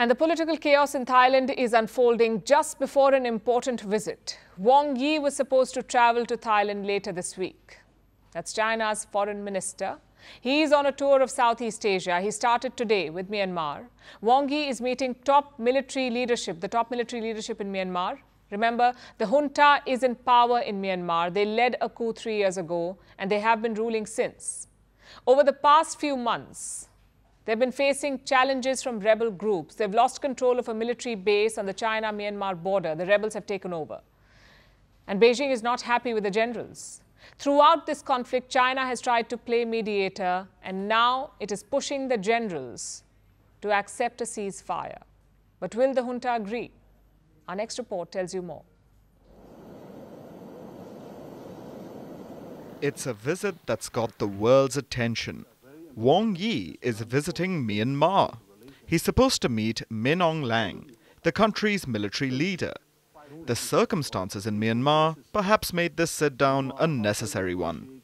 And the political chaos in Thailand is unfolding just before an important visit. Wang Yi was supposed to travel to Thailand later this week. That's China's foreign minister. He is on a tour of Southeast Asia. He started today with Myanmar. Wang Yi is meeting top military leadership, the top military leadership in Myanmar. Remember, the junta is in power in Myanmar. They led a coup three years ago and they have been ruling since. Over the past few months, They've been facing challenges from rebel groups. They've lost control of a military base on the China Myanmar border. The rebels have taken over. And Beijing is not happy with the generals. Throughout this conflict, China has tried to play mediator, and now it is pushing the generals to accept a ceasefire. But will the junta agree? Our next report tells you more. It's a visit that's got the world's attention. Wang Yi is visiting Myanmar. He's supposed to meet Min Aung Hlaing, the country's military leader. The circumstances in Myanmar perhaps made this sit down a necessary one.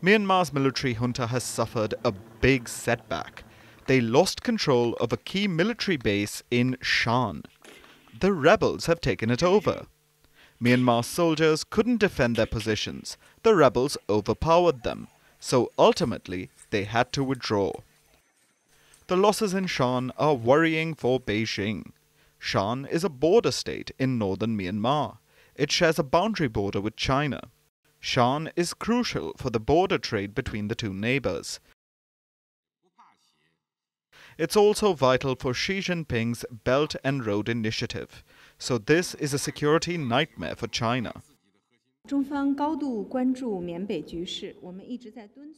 Myanmar's military junta has suffered a big setback. They lost control of a key military base in Shan. The rebels have taken it over. Myanmar soldiers couldn't defend their positions. The rebels overpowered them. So ultimately, they had to withdraw. The losses in Shan are worrying for Beijing. Shan is a border state in northern Myanmar. It shares a boundary border with China. Shan is crucial for the border trade between the two neighbors. It's also vital for Xi Jinping's Belt and Road Initiative. So this is a security nightmare for China.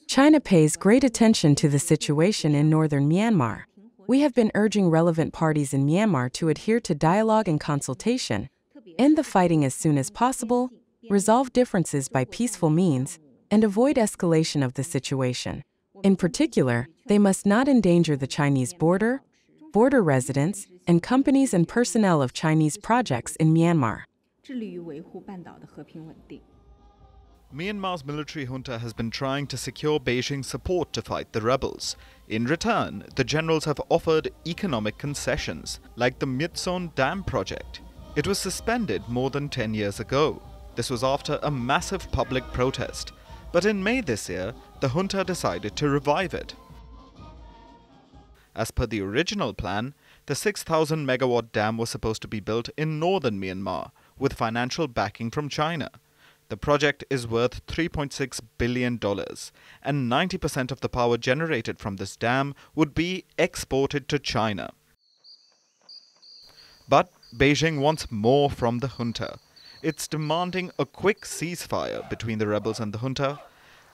China pays great attention to the situation in northern Myanmar. We have been urging relevant parties in Myanmar to adhere to dialogue and consultation, end the fighting as soon as possible, resolve differences by peaceful means, and avoid escalation of the situation. In particular, they must not endanger the Chinese border, border residents, and companies and personnel of Chinese projects in Myanmar. Myanmar's military junta has been trying to secure Beijing's support to fight the rebels. In return, the generals have offered economic concessions, like the Myitsone Dam project. It was suspended more than 10 years ago. This was after a massive public protest. But in May this year, the junta decided to revive it. As per the original plan, the 6,000 megawatt dam was supposed to be built in northern Myanmar with financial backing from China. The project is worth $3.6 billion, and 90% of the power generated from this dam would be exported to China. But Beijing wants more from the junta. It's demanding a quick ceasefire between the rebels and the junta.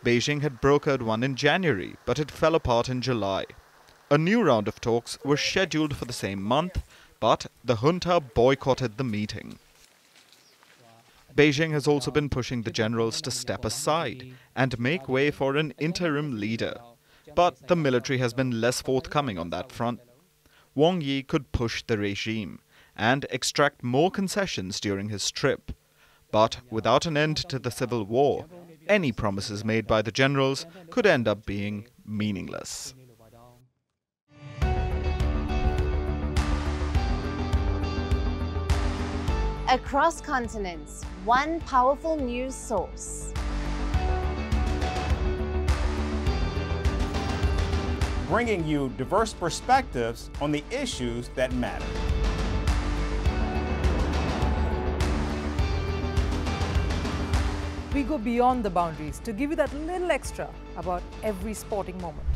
Beijing had brokered one in January, but it fell apart in July. A new round of talks was scheduled for the same month, but the junta boycotted the meeting. Beijing has also been pushing the generals to step aside and make way for an interim leader. But the military has been less forthcoming on that front. Wang Yi could push the regime and extract more concessions during his trip. But without an end to the civil war, any promises made by the generals could end up being meaningless. Across continents, one powerful news source. Bringing you diverse perspectives on the issues that matter. We go beyond the boundaries to give you that little extra about every sporting moment.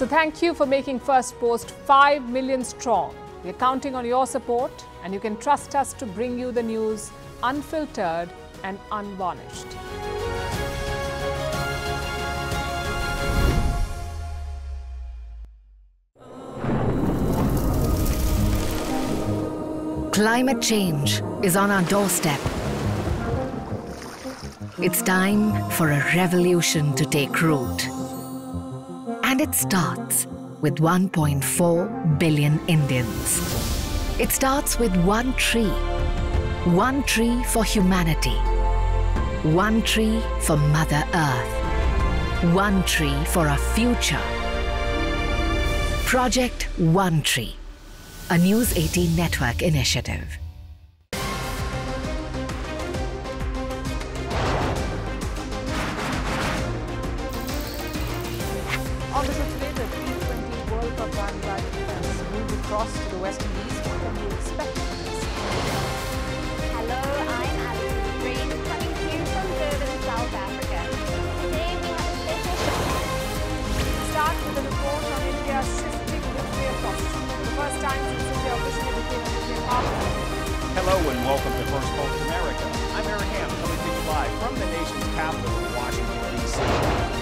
So thank you for making First Post 5 million strong. We're counting on your support and you can trust us to bring you the news unfiltered and unvarnished. Climate change is on our doorstep. It's time for a revolution to take root. And it starts with 1.4 billion Indians. It starts with one tree, One tree for humanity. One tree for Mother Earth. One tree for our future. Project One Tree, a News 18 network initiative. Hello, I'm Alison Green, coming to you from Durban, South Africa. Today we have a special. Start with report on India's nuclear. The first time since. Hello and welcome to First Post America. I'm Eric Ham coming to you live from the nation's capital in Washington, D.C.